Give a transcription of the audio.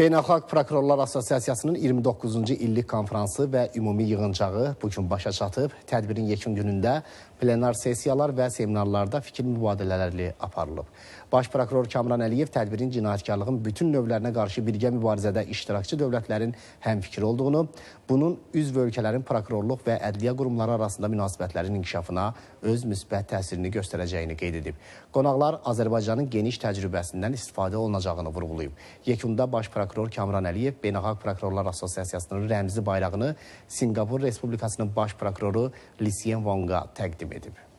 Beynəlxalq Prokurorlar Assosiasiyasının 29-cu illik konfransı və ümumi yığıncağı bu gün başa çatıb. Tədbirin yekun günündə plenar sessiyalar və seminarlarda fikir mübadilələri aparılıb. Baş prokuror Kamran Əliyev tədbirin cinayətkarlığın bütün növlərinə qarşı birgə mübarizədə iştirakçı dövlətlərin həmfikir olduğunu, bunun üzv ölkələrin prokurorluq və ədliyyə qurumları arasında münasibətlərin inkişafına öz müsbət təsirini göstərəcəyini qeyd edib. Qonaqlar Azərbaycanın geniş təcrübəsindən istifadə olunacağını vurğulayıb. Yekunda baş prokuror Kamran Əliyev Beynəlxalq Prokurorlar Assosiasiyasının rəmzi bayrağını Sinqapur Respublikasının baş prokuroru Lisien Wonga təqdim edib.